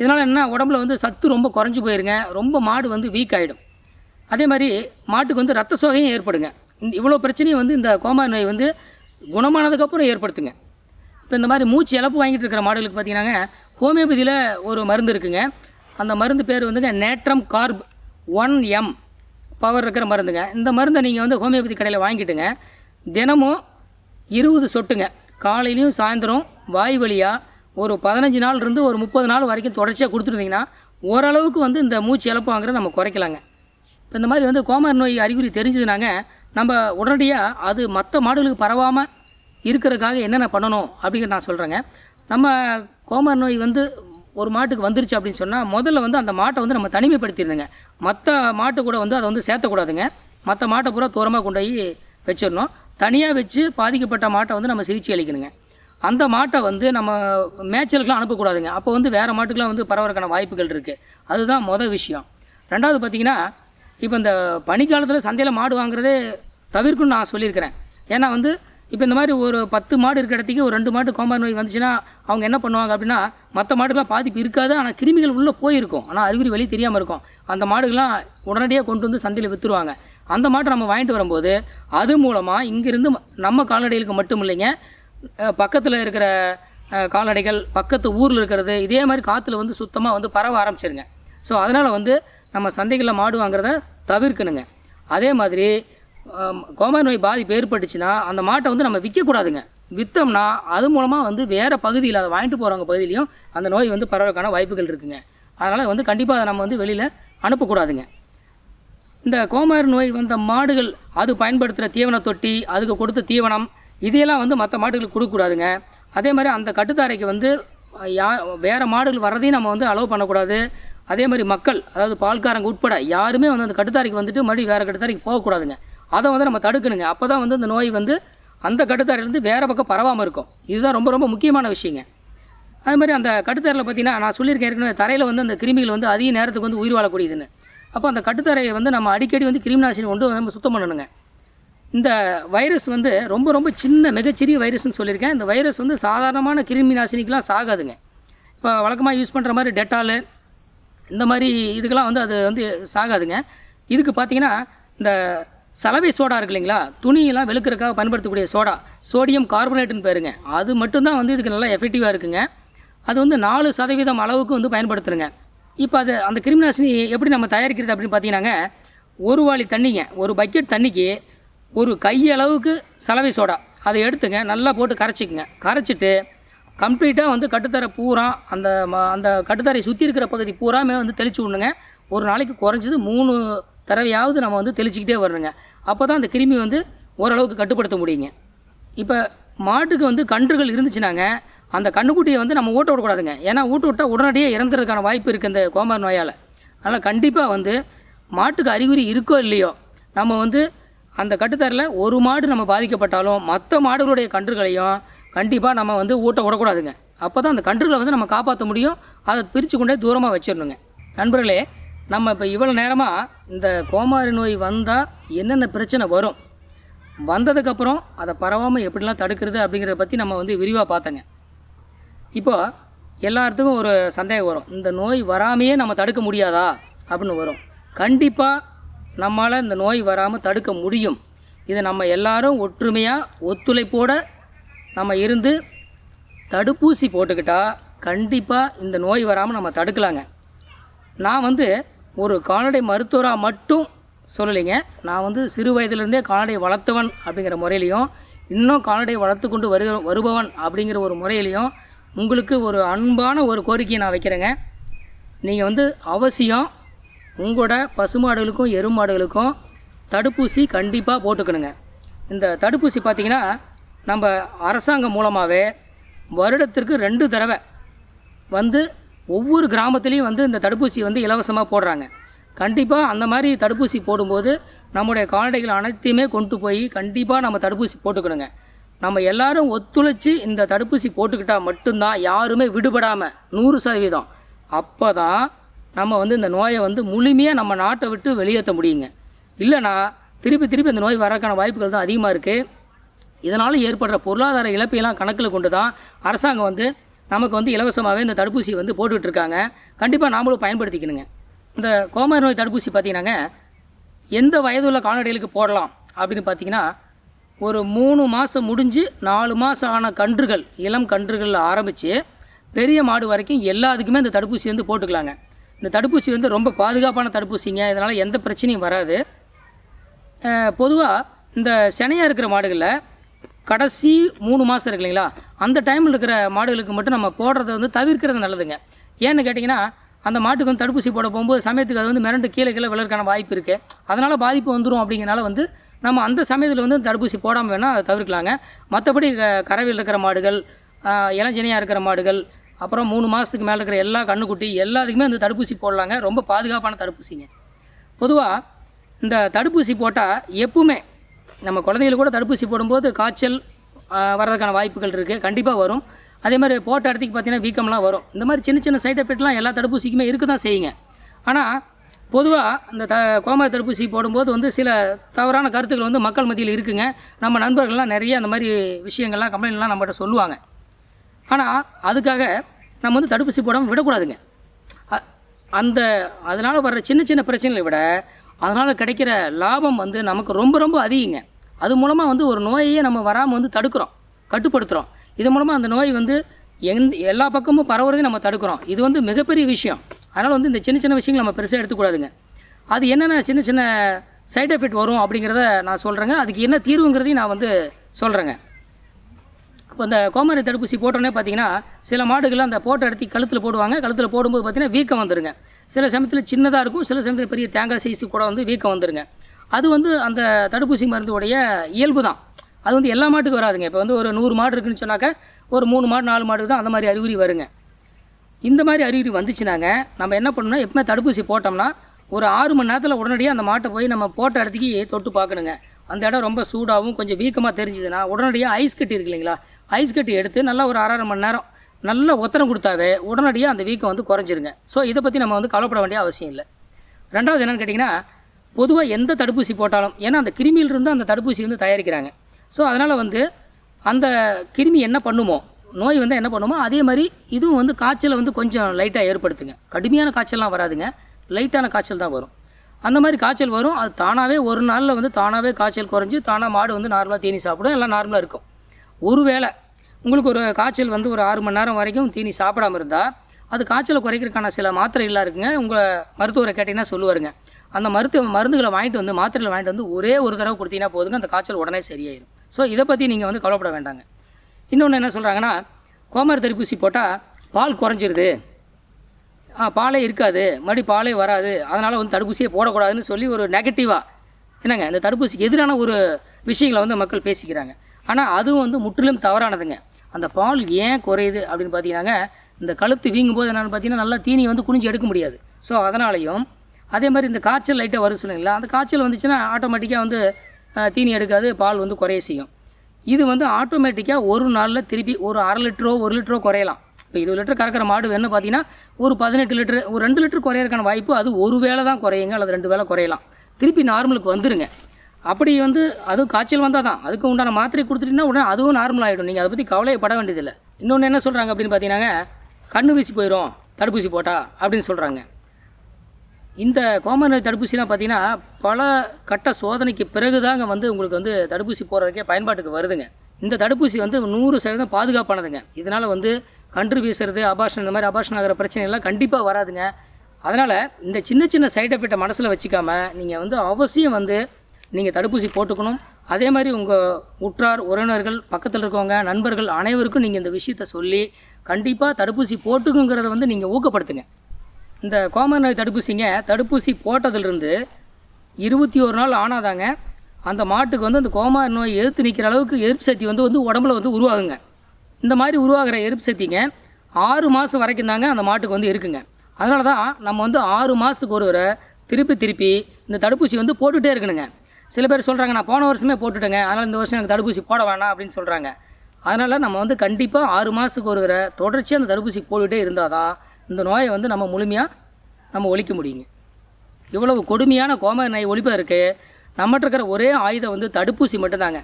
இதனால் என்ன உடம்புல வந்து சத்து ரொம்ப குறைஞ்சி போயிருங்க. ரொம்ப மாடு வந்து வீக் ஆகிடும் அதே மாதிரி மாட்டுக்கு வந்து ரத்த சோகையும் ஏற்படுங்க. இந்த இவ்வளோ பிரச்சனையும் வந்து இந்த கோமாரி நோய் வந்து குணமானதுக்கப்புறம் ஏற்படுத்துங்க. இப்போ இந்த மாதிரி மூச்சு இழப்பு வாங்கிட்டு இருக்கிற மாடுகளுக்கு பார்த்தீங்கன்னாங்க ஹோமியோபதியில் ஒரு மருந்து இருக்குங்க. அந்த மருந்து பேர் வந்துங்க natrum carb one M power இருக்கிற மருந்துங்க. இந்த மருந்தை நீங்கள் வந்து ஹோமியோபதி கடையில் வாங்கிட்டுங்க. தினமும் இருபது சொட்டுங்க. காலையிலையும் சாயந்தரம் வாய் வழியாக ஒரு பதினஞ்சு நாள் இருந்து ஒரு முப்பது நாள் வரைக்கும் தொடர்ச்சியாக கொடுத்துருந்தீங்கன்னா ஓரளவுக்கு வந்து இந்த மூச்சு இழப்பு வாங்குறத நம்ம குறைக்கலாங்க. இப்போ இந்த மாதிரி வந்து கோமார் நோய் அறிகுறி தெரிஞ்சதுனாங்க நம்ம உடனடியாக அது மற்ற மாடுகளுக்கு பரவாமல் இருக்கிறதுக்காக என்னென்ன பண்ணணும் அப்படிங்கிறத நான் சொல்கிறேங்க நம்ம கோமார் நோய் வந்து ஒரு மாட்டுக்கு வந்துருச்சு அப்படின்னு சொன்னால் முதல்ல வந்து அந்த மாட்டை வந்து நம்ம தனிமைப்படுத்திடுங்க மற்ற மாட்டு கூட வந்து அதை வந்து சேர்த்தக்கூடாதுங்க. மற்ற மாட்டை பூரா தூரமாக கொண்டு போய் வச்சிடணும். தனியாக வச்சு பாதிக்கப்பட்ட மாட்டை வந்து நம்ம சிகிச்சை அளிக்கணுங்க. அந்த மாட்டை வந்து நம்ம மேய்ச்சலுக்குலாம் அனுப்பக்கூடாதுங்க. அப்போ வந்து வேறு மாட்டுக்கெலாம் வந்து பரவறக்கான வாய்ப்புகள் இருக்குது அதுதான் மொதல் விஷயம். ரெண்டாவது பார்த்திங்கன்னா இப்போ இந்த பனிக்காலத்தில் சந்தையில் மாடு வாங்குறதே தவிர்க்குன்னு நான் சொல்லியிருக்கிறேன். ஏன்னா வந்து இப்போ இந்த மாதிரி ஒரு பத்து மாடு இருக்கிற இடத்துக்கு ஒரு ரெண்டு மாடு கோம்பார் நோய் வந்துச்சுன்னா அவங்க என்ன பண்ணுவாங்க அப்படின்னா மற்ற மாடுக்கெல்லாம் பாதிப்பு இருக்காது ஆனால் கிருமிகள் உள்ளே போயிருக்கும். ஆனால் அறிகுறி வெளியே தெரியாமல் இருக்கும். அந்த மாடுகள்லாம் உடனடியாக கொண்டு வந்து சந்தையில் விற்றுருவாங்க அந்த மாட்டை நம்ம வாங்கிட்டு வரும்போது அது மூலமாக இங்கேருந்து நம்ம கால்நடைகளுக்கு மட்டும் இல்லைங்க பக்கத்தில் இருக்கிற கால்நடைகள் பக்கத்து ஊரில் இருக்கிறது இதே மாதிரி காற்றுல வந்து சுத்தமாக வந்து பரவ ஆரம்பிச்சிருங்க. ஸோ அதனால் வந்து நம்ம சந்தைகளில் மாடு வாங்குறத தவிர்க்கணுங்க. அதே மாதிரி ஆம், நோய் பாதிப்பு ஏற்பட்டுச்சுன்னா அந்த மாட்டை வந்து நம்ம விற்கக்கூடாதுங்க. விற்றோம்னா அது மூலமாக வந்து வேறு பகுதியில் அதை வாங்கிட்டு போகிறவங்க பகுதியிலையும் அந்த நோய் வந்து பரவறதுக்கான வாய்ப்புகள் இருக்குதுங்க அதனால் வந்து கண்டிப்பாக அதை நம்ம வந்து வெளியில் அனுப்பக்கூடாதுங்க. இந்த கோமாரி நோய் வந்த மாடுகள் அது பயன்படுத்துகிற தீவன தொட்டி அதுக்கு கொடுத்த தீவனம் இதையெல்லாம் வந்து மற்ற மாடுகளுக்கு கொடுக்கக்கூடாதுங்க. அதே மாதிரி அந்த கட்டுத்தாரைக்கு வந்து யா வேறு மாடுகள் வர்றதையும் நம்ம வந்து அலோவ் பண்ணக்கூடாது. அதே மாதிரி மக்கள் அதாவது பால்காரங்க உட்பட யாருமே வந்து அந்த கட்டுத்தாரைக்கு வந்துட்டு மறுபடியும் வேறு கட்டுத்தாரைக்கு போகக்கூடாதுங்க. அதை வந்து நம்ம தடுக்கணுங்க. அப்போ தான் வந்து இந்த நோய் வந்து அந்த கட்டுத்தரையிலேருந்து வேறு பக்கம் பரவாமல் இருக்கும். இதுதான் ரொம்ப ரொம்ப முக்கியமான விஷயங்க. அது மாதிரி அந்த கட்டுத்தரையில் பார்த்தீங்கன்னா நான் சொல்லியிருக்கேன் ஏற்கனவே தரையில் வந்து அந்த கிருமிகள் வந்து அதிக நேரத்துக்கு வந்து உயிர் வாழக்கூடியதுன்னு. அப்போ அந்த கட்டுத்தரையை வந்து நம்ம அடிக்கடி வந்து கிருமி நாசினி கொண்டு வந்து நம்ம சுத்தம் பண்ணணுங்க. இந்த வைரஸ் வந்து ரொம்ப ரொம்ப சின்ன மிகச்சிறிய வைரஸ்னு சொல்லியிருக்கேன். இந்த வைரஸ் வந்து சாதாரணமான கிருமி நாசினிக்கெலாம் சாகாதுங்க. இப்போ வழக்கமாக யூஸ் பண்ணுற மாதிரி டெட்டாலு இந்த மாதிரி இதுக்கெல்லாம் வந்து அது வந்து சாகாதுங்க. இதுக்கு பார்த்தீங்கன்னா இந்த சலவை சோடா இருக்கு இல்லைங்களா? துணியெல்லாம் வெளுக்கிறதுக்காக பயன்படுத்தக்கூடிய சோடா. சோடியம் கார்பனேட்டுன்னு பேருங்க. அது மட்டும்தான் வந்து இதுக்கு நல்லா எஃபெக்டிவாக இருக்குங்க. அது வந்து நாலு சதவீதம் அளவுக்கு வந்து பயன்படுத்துருங்க இப்போ அது அந்த கிருமிநாசினி எப்படி நம்ம தயாரிக்கிறது அப்படின்னு பார்த்தீங்கன்னாங்க ஒரு வாளி தண்ணிங்க ஒரு பக்கெட் தண்ணிக்கு ஒரு கையளவுக்கு சலவை சோடா. அதை எடுத்துங்க நல்லா போட்டு கரைச்சிக்குங்க. கரைச்சிட்டு கம்ப்ளீட்டாக வந்து கட்டுத்தரை பூரா அந்த ம- அந்த கட்டுத்தரை சுற்றி இருக்கிற பகுதி பூராமே வந்து தெளிச்சு விடணுங்க. ஒரு நாளைக்கு குறைஞ்சது மூணு தடவையாவது நம்ம வந்து தெளிச்சிக்கிட்டே வரணுங்க. அப்போ தான் அந்த கிருமி வந்து ஓரளவுக்கு கட்டுப்படுத்த முடியுங்க. இப்போ மாட்டுக்கு வந்து கன்றுகள் இருந்துச்சுனாங்க அந்த கண்ணுக்குட்டியை வந்து நம்ம ஊட்ட விடக்கூடாதுங்க. ஏன்னா ஊட்ட விட்டால் உடனடியே இறந்துறதுக்கான வாய்ப்பு இருக்குது இந்த கோமார் நோயால். அதனால் கண்டிப்பாக வந்து மாட்டுக்கு அறிகுறி இருக்கோ இல்லையோ நம்ம வந்து அந்த கட்டுத்தரில் ஒரு மாடு நம்ம பாதிக்கப்பட்டாலும் மற்ற மாடுகளுடைய கன்றுகளையும் கண்டிப்பாக நம்ம வந்து ஊட்ட விடக்கூடாதுங்க. அப்போ தான் அந்த கன்றுகளை வந்து நம்ம காப்பாற்ற முடியும். அதை பிரித்து கொண்டே தூரமாக வச்சிடணுங்க. நண்பர்களே நம்ம இப்போ இவ்வளோ நேரமாக இந்த கோமாரி நோய் வந்தால் என்னென்ன பிரச்சனை வரும்? வந்ததுக்கப்புறம் அதை பரவாமல் எப்படிலாம் தடுக்கிறது அப்படிங்கிறத பற்றி நம்ம வந்து விரிவாக பார்த்தோங்க. இப்போ எல்லாத்துக்கும் ஒரு சந்தேகம் வரும். இந்த நோய் வராமையே நம்ம தடுக்க முடியாதா? அப்படின்னு வரும். கண்டிப்பாக நம்மளால் இந்த நோய் வராமல் தடுக்க முடியும். இதை நம்ம எல்லாரும் ஒற்றுமையாக ஒத்துழைப்போடு நம்ம இருந்து தடுப்பூசி போட்டுக்கிட்டால் கண்டிப்பாக இந்த நோய் வராமல் நம்ம தடுக்கலாங்க. நான் வந்து ஒரு கால்நடை மருத்துவராக மட்டும் சொல்லலைங்க. நான் வந்து சிறு வயதிலிருந்தே கால்நடை வளர்த்தவன் அப்படிங்கிற முறையிலையும் இன்னும் கால்நடை வளர்த்து கொண்டு வருக வருபவன் அப்படிங்கிற ஒரு முறையிலையும் உங்களுக்கு ஒரு அன்பான ஒரு கோரிக்கையை நான் வைக்கிறேங்க. நீங்கள் வந்து அவசியம் உங்களோட பசுமாடுகளுக்கும் எருமாடுகளுக்கும் தடுப்பூசி கண்டிப்பாக போட்டுக்கணுங்க. இந்த தடுப்பூசி பார்த்தீங்கன்னா நம்ம அரசாங்கம் மூலமாகவே வருடத்திற்கு ரெண்டு தடவை வந்து ஒவ்வொரு கிராமத்துலேயும் வந்து இந்த தடுப்பூசி வந்து இலவசமாக போடுறாங்க. கண்டிப்பாக அந்த மாதிரி தடுப்பூசி போடும்போது நம்முடைய கால்நடைகள் அனைத்தையுமே கொண்டு போய் கண்டிப்பாக நம்ம தடுப்பூசி போட்டுக்கணுங்க. நம்ம எல்லாரும் ஒத்துழைச்சி இந்த தடுப்பூசி போட்டுக்கிட்டால் மட்டும்தான் யாருமே விடுபடாமல் நூறு சதவீதம். அப்போ தான் நம்ம வந்து இந்த நோயை வந்து முழுமையாக நம்ம நாட்டை விட்டு வெளியேற்ற முடியுங்க. இல்லைனா திருப்பி திருப்பி இந்த நோய் வரக்கான வாய்ப்புகள் தான் அதிகமாக இருக்குது இதனால் ஏற்படுற பொருளாதார இழப்பையெல்லாம் கணக்கில் கொண்டு தான் அரசாங்கம் வந்து நமக்கு வந்து இலவசமாகவே இந்த தடுப்பூசி வந்து போட்டுக்கிட்டு இருக்காங்க கண்டிப்பாக நாமளும் பயன்படுத்திக்கணுங்க. இந்த கோமாரி நோய் தடுப்பூசி பார்த்தீங்கன்னாங்க எந்த வயதுள்ள கால்நடைகளுக்கு போடலாம் அப்படின்னு பார்த்தீங்கன்னா ஒரு மூணு மாதம் முடிஞ்சு நாலு மாதம் ஆன கன்றுகள் இளம் கன்றுகளில் ஆரம்பித்து பெரிய மாடு வரைக்கும் எல்லாத்துக்குமே இந்த தடுப்பூசி வந்து போட்டுக்கலாங்க. இந்த தடுப்பூசி வந்து ரொம்ப பாதுகாப்பான தடுப்பூசிங்க இதனால் எந்த பிரச்சனையும் வராது. பொதுவாக இந்த சினையாக இருக்கிற மாடுகளில் கடைசி மூணு மாதம் இருக்கு இல்லைங்களா? அந்த டைமில் இருக்கிற மாடுகளுக்கு மட்டும் நம்ம போடுறத வந்து தவிர்க்கிறது நல்லதுங்க. ஏன்னு கேட்டிங்கன்னா அந்த மாட்டுக்கு வந்து தடுப்பூசி போட போகும்போது சமயத்துக்கு அது வந்து மிரண்டு கீழே கீழே விழறதுக்கான வாய்ப்பு இருக்குது அதனால் பாதிப்பு வந்துடும் அப்படிங்கிறனால வந்து நம்ம அந்த சமயத்தில் வந்து தடுப்பூசி போடாமல் வேணால் அதை தவிர்க்கலாங்க. மற்றபடி க- கறவையில் இருக்கிற மாடுகள் இளஞ்சனியாக இருக்கிற மாடுகள் அப்புறம் மூணு மாதத்துக்கு மேலே இருக்கிற எல்லா கண்ணுக்குட்டி எல்லாத்துக்குமே அந்த தடுப்பூசி போடலாங்க. ரொம்ப பாதுகாப்பான தடுப்பூசிங்க. பொதுவாக இந்த தடுப்பூசி போட்டால் எப்பவுமே நம்ம குழந்தைகளுக்கு கூட தடுப்பூசி போடும்போது காய்ச்சல் வர்றதுக்கான வாய்ப்புகள் இருக்குது கண்டிப்பாக வரும். அதே மாதிரி போட்ட இடத்துக்கு பார்த்தீங்கன்னா வீக்கம்லாம் வரும். இந்த மாதிரி சின்ன சின்ன சைட் எஃபெக்ட்லாம் எல்லா தடுப்பூசிக்குமே இருக்க தான் செய்யுங்க. ஆனால் பொதுவாக இந்த த கோமா தடுப்பூசி போடும்போது வந்து சில தவறான கருத்துக்கள் வந்து மக்கள் மத்தியில் இருக்குங்க. நம்ம நண்பர்கள்லாம் நிறைய அந்த மாதிரி விஷயங்கள்லாம் கம்ப்ளைண்ட்லாம் நம்மகிட்ட சொல்லுவாங்க. ஆனால் அதுக்காக நம்ம வந்து தடுப்பூசி போடாமல் விடக்கூடாதுங்க. அந்த அதனால் வர்ற சின்ன சின்ன பிரச்சனைகளை விட அதனால் கிடைக்கிற லாபம் வந்து நமக்கு ரொம்ப ரொம்ப அதிகங்க. அது மூலமாக வந்து ஒரு நோயையே நம்ம வராமல் வந்து தடுக்கிறோம் கட்டுப்படுத்துகிறோம் இது மூலமாக அந்த நோய் வந்து எந்த எல்லா பக்கமும் பரவுறதையும் நம்ம தடுக்கிறோம். இது வந்து மிகப்பெரிய விஷயம். அதனால் வந்து இந்த சின்ன சின்ன விஷயங்கள் நம்ம பெருசாக எடுத்துக்கூடாதுங்க. அது என்னென்ன சின்ன சின்ன சைட் எஃபெக்ட் வரும் அப்படிங்கிறத நான் சொல்கிறேங்க அதுக்கு என்ன தீர்வுங்கிறதையும் நான் வந்து சொல்கிறேங்க இப்போ இந்த கோமாரி தடுப்பூசி போட்டோன்னே பார்த்தீங்கன்னா சில மாடுகள் அந்த போட்டோ எடுத்து கழுத்தில் போடுவாங்க. கழுத்தில் போடும்போது பார்த்தீங்கன்னா வீக்கம் வந்துருங்க. சில சமயத்தில் சின்னதாக இருக்கும் சில சமயத்தில் பெரிய தேங்காய் சைஸு கூட வந்து வீக்கம் வந்துருங்க. அது வந்து அந்த தடுப்பூசி மருந்துடைய இயல்பு தான் அது வந்து எல்லா மாட்டுக்கும் வராதுங்க. இப்போ வந்து ஒரு நூறு மாடு இருக்குன்னு சொன்னாக்க ஒரு மூணு மாடு நாலு மாடு தான் அந்த மாதிரி அறிகுறி வருங்க. இந்த மாதிரி அறிகுறி வந்துச்சுனாங்க. நம்ம என்ன பண்ணணும்னா எப்பவுமே தடுப்பூசி போட்டோம்னா ஒரு ஆறு மணி நேரத்தில் உடனடியாக அந்த மாட்டை போய் நம்ம போட்ட இடத்துக்கு தொட்டு பார்க்கணுங்க. அந்த இடம் ரொம்ப சூடாகவும் கொஞ்சம் வீக்கமாக தெரிஞ்சதுன்னா உடனடியாக ஐஸ் கட்டி இருக்கு இல்லைங்களா? ஐஸ் கட்டி எடுத்து நல்லா ஒரு அரை மணி நேரம் நல்ல ஒத்தனை கொடுத்தாவே உடனடியாக அந்த வீக்கம் வந்து குறைஞ்சிருங்க. ஸோ இதை பற்றி நம்ம வந்து கவலைப்பட வேண்டிய அவசியம் இல்லை. ரெண்டாவது என்னென்னு கேட்டிங்கன்னா பொதுவாக எந்த தடுப்பூசி போட்டாலும் ஏன்னா அந்த கிருமியிலிருந்து அந்த தடுப்பூசி வந்து தயாரிக்கிறாங்க. ஸோ அதனால் வந்து அந்த கிருமி என்ன பண்ணுமோ நோய் வந்து என்ன பண்ணுமோ அதே மாதிரி இதுவும் வந்து காய்ச்சலை வந்து கொஞ்சம் லைட்டாக ஏற்படுத்துங்க. கடுமையான காய்ச்சல்லாம் வராதுங்க. லைட்டான காய்ச்சல் தான் வரும். அந்த மாதிரி காய்ச்சல் வரும். அது தானாகவே ஒரு நாளில் வந்து தானாகவே காய்ச்சல் குறைஞ்சி தானாக மாடு வந்து நார்மலாக தீனி சாப்பிடும். எல்லாம் நார்மலாக இருக்கும். ஒருவேளை உங்களுக்கு ஒரு காய்ச்சல் வந்து ஒரு ஆறு மணி நேரம் வரைக்கும் தீனி சாப்பிடாம இருந்தால் அது காய்ச்சலை குறைக்கிறதுக்கான சில மாத்திரைகளாக இருக்குங்க. உங்கள் மருத்துவரை கேட்டிங்கன்னா சொல்லுவாருங்க. அந்த மருத்துவ மருந்துகளை வாங்கிட்டு வந்து மாத்திரைகளை வாங்கிட்டு வந்து ஒரே ஒரு தடவை கொடுத்தீங்கன்னா போதுங்க அந்த காய்ச்சல் உடனே சரியாயிடும் ஸோ இதை பற்றி நீங்கள் வந்து கவலைப்பட வேண்டாங்க. இன்னொன்று என்ன சொல்கிறாங்கன்னா கோமாரி தடுப்பூசி போட்டால் பால் குறைஞ்சிருது. ஆ பாலே இருக்காது. மறுபடி பாலே வராது. அதனால் வந்து தடுப்பூசியே போடக்கூடாதுன்னு சொல்லி ஒரு நெகட்டிவாக என்னங்க இந்த தடுப்பூசிக்கு எதிரான ஒரு விஷயங்களை வந்து மக்கள் பேசிக்கிறாங்க. ஆனால் அதுவும் வந்து முற்றிலும் தவறானதுங்க. அந்த பால் ஏன் குறையுது அப்படின்னு பார்த்தீங்கன்னாங்க இந்த கழுத்து வீங்கும் போது என்னென்னு பார்த்தீங்கன்னா நல்லா தீனி வந்து குனிஞ்சு எடுக்க முடியாது. ஸோ அதனாலையும் அதே மாதிரி இந்த காய்ச்சல் லைட்டாக வரும் சொல்லுங்களா அந்த காய்ச்சல் வந்துச்சுன்னா ஆட்டோமேட்டிக்காக வந்து தீனி எடுக்காது பால் வந்து குறைய செய்யும். இது வந்து ஆட்டோமேட்டிக்காக ஒரு நாளில் திருப்பி ஒரு அரை லிட்டரோ ஒரு லிட்டரோ குறையலாம். இப்போ இருபது லிட்டர் கறக்கிற மாடு வேணும் பார்த்தீங்கன்னா ஒரு பதினெட்டு லிட்டர் ஒரு ரெண்டு லிட்டர் குறையிறக்கான வாய்ப்பு அது ஒரு வேளை தான் குறையுங்க அல்லது ரெண்டு வேளை குறையலாம். திருப்பி நார்மலுக்கு வந்துருங்க. அப்படி வந்து அதுவும் காய்ச்சல் வந்தால் தான். அதுக்கு உண்டான மாத்திரை கொடுத்துட்டீங்கன்னா உடனே அதுவும் நார்மல் ஆகிடும் நீங்கள் அதை பற்றி கவலைப்பட வேண்டியதில்லை. இன்னொன்று என்ன சொல்கிறாங்க அப்படின்னு பார்த்தீங்கன்னாங்க கண்ணு வீசி போயிடும் தடுப்பூசி போட்டா அப்படின்னு சொல்கிறாங்க இந்த கோமாரி நோய் தடுப்பூசிலாம் பார்த்தீங்கன்னா பல கட்ட சோதனைக்கு பிறகு தாங்க வந்து உங்களுக்கு வந்து தடுப்பூசி போடுறதுக்கே பயன்பாட்டுக்கு வருதுங்க. இந்த தடுப்பூசி வந்து நூறு சதவீதம் பாதுகாப்பானதுங்க. இதனால் வந்து கன்று வீசுறது அபாஷன் இந்த மாதிரி அபாஷன் ஆகிற பிரச்சனை எல்லாம் கண்டிப்பாக வராதுங்க. அதனால் இந்த சின்ன சின்ன சைட் எஃபெக்டை மனசில் வச்சுக்காம நீங்கள் வந்து அவசியம் வந்து நீங்கள் தடுப்பூசி போட்டுக்கணும். அதே மாதிரி உங்கள் உற்றார் உறவினர்கள் பக்கத்தில் இருக்கவங்க நண்பர்கள் அனைவருக்கும் நீங்கள் இந்த விஷயத்த சொல்லி கண்டிப்பாக தடுப்பூசி போட்டுக்குங்கிறத வந்து நீங்கள் ஊக்கப்படுத்துங்க. இந்த கோமர் நோய் தடுப்பூசிங்க தடுப்பூசி போட்டதுலேருந்து இருபத்தி ஒரு நாள் ஆனாதாங்க அந்த மாட்டுக்கு வந்து அந்த கோமார் நோய் எதிர்த்து நிற்கிற அளவுக்கு எதிர்ப்பு சக்தி வந்து வந்து உடம்புல வந்து உருவாகுங்க. இந்த மாதிரி உருவாகிற எதிர்ப்பு சக்திங்க ஆறு மாதம் வரைக்கும் தாங்க அந்த மாட்டுக்கு வந்து இருக்குங்க. அதனால தான் நம்ம வந்து ஆறு மாதத்துக்கு ஒரு வரை திருப்பி திருப்பி இந்த தடுப்பூசி வந்து போட்டுகிட்டே இருக்கணுங்க. சில பேர் சொல்கிறாங்க நான் போன வருஷமே போட்டுட்டேங்க அதனால் இந்த வருஷம் எனக்கு தடுப்பூசி போட வேணாம் அப்படின்னு சொல்கிறாங்க அதனால் நம்ம வந்து கண்டிப்பாக ஆறு மாதத்துக்கு ஒரு வரை தொடர்ச்சியாக அந்த தடுப்பூசி போட்டுகிட்டே இருந்தால் தான் இந்த நோயை வந்து நம்ம முழுமையாக நம்ம ஒழிக்க முடியுங்க. இவ்வளவு கொடுமையான கோம நோய் ஒழிப்பதற்கு நம்மகிட்ட இருக்கிற ஒரே ஆயுதம் வந்து தடுப்பூசி மட்டும்தாங்க.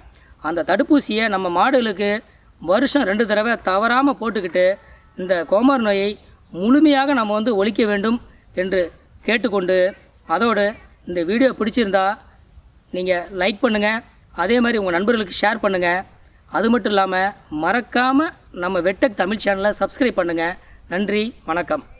அந்த தடுப்பூசியை நம்ம மாடுகளுக்கு வருஷம் ரெண்டு தடவை தவறாமல் போட்டுக்கிட்டு இந்த கோமார் நோயை முழுமையாக நம்ம வந்து ஒழிக்க வேண்டும் என்று கேட்டுக்கொண்டு அதோடு இந்த வீடியோ பிடிச்சிருந்தா நீங்கள் லைக் பண்ணுங்கள் அதே மாதிரி உங்கள் நண்பர்களுக்கு ஷேர் பண்ணுங்கள் அது மட்டும் இல்லாமல் மறக்காமல் நம்ம வெட்டக் தமிழ் சேனலை சப்ஸ்கிரைப் பண்ணுங்கள் நன்றி வணக்கம்.